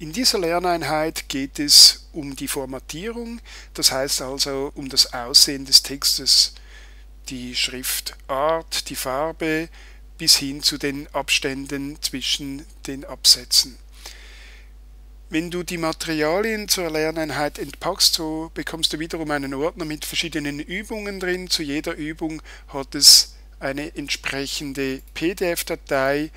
In dieser Lerneinheit geht es um die Formatierung, das heißt also um das Aussehen des Textes, die Schriftart, die Farbe bis hin zu den Abständen zwischen den Absätzen. Wenn du die Materialien zur Lerneinheit entpackst, so bekommst du wiederum einen Ordner mit verschiedenen Übungen drin. Zu jeder Übung hat es eine entsprechende PDF-Datei,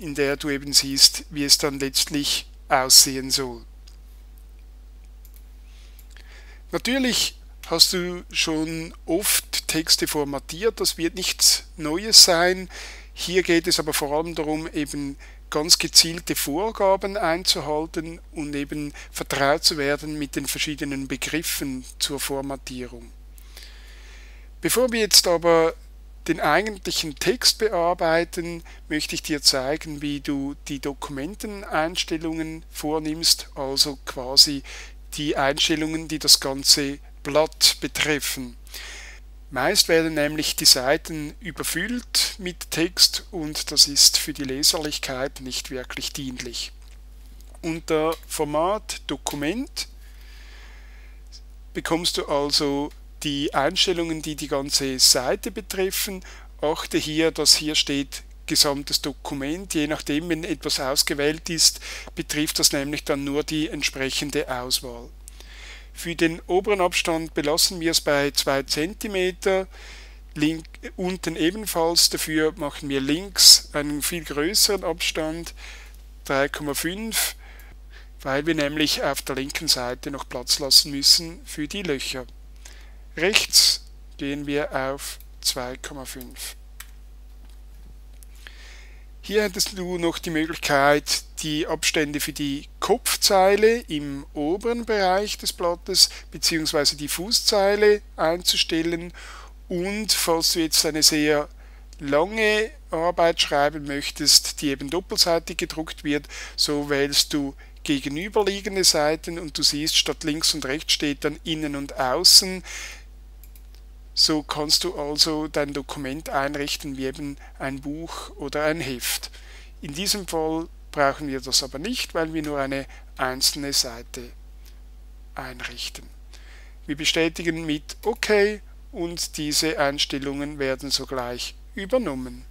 in der du eben siehst, wie es dann letztlich aussehen soll. Natürlich hast du schon oft Texte formatiert, das wird nichts Neues sein. Hier geht es aber vor allem darum, eben ganz gezielte Vorgaben einzuhalten und eben vertraut zu werden mit den verschiedenen Begriffen zur Formatierung. Bevor wir jetzt aber den eigentlichen Text bearbeiten, möchte ich dir zeigen, wie du die Dokumenteneinstellungen vornimmst, also quasi die Einstellungen, die das ganze Blatt betreffen. Meist werden nämlich die Seiten überfüllt mit Text und das ist für die Leserlichkeit nicht wirklich dienlich. Unter Format Dokument bekommst du also die Einstellungen, die die ganze Seite betreffen. Achte hier, dass hier steht gesamtes Dokument. Je nachdem, wenn etwas ausgewählt ist, betrifft das nämlich dann nur die entsprechende Auswahl. Für den oberen Abstand belassen wir es bei 2 cm. Link, unten ebenfalls, dafür machen wir links einen viel größeren Abstand, 3,5 weil wir nämlich auf der linken Seite noch Platz lassen müssen für die Löcher. Rechts gehen wir auf 2,5. Hier hättest du noch die Möglichkeit, die Abstände für die Kopfzeile im oberen Bereich des Blattes bzw. die Fußzeile einzustellen und falls du jetzt eine sehr lange Arbeit schreiben möchtest, die eben doppelseitig gedruckt wird, so wählst du gegenüberliegende Seiten und du siehst, statt links und rechts steht dann innen und außen. So kannst du also dein Dokument einrichten wie eben ein Buch oder ein Heft. In diesem Fall brauchen wir das aber nicht, weil wir nur eine einzelne Seite einrichten. Wir bestätigen mit OK und diese Einstellungen werden sogleich übernommen.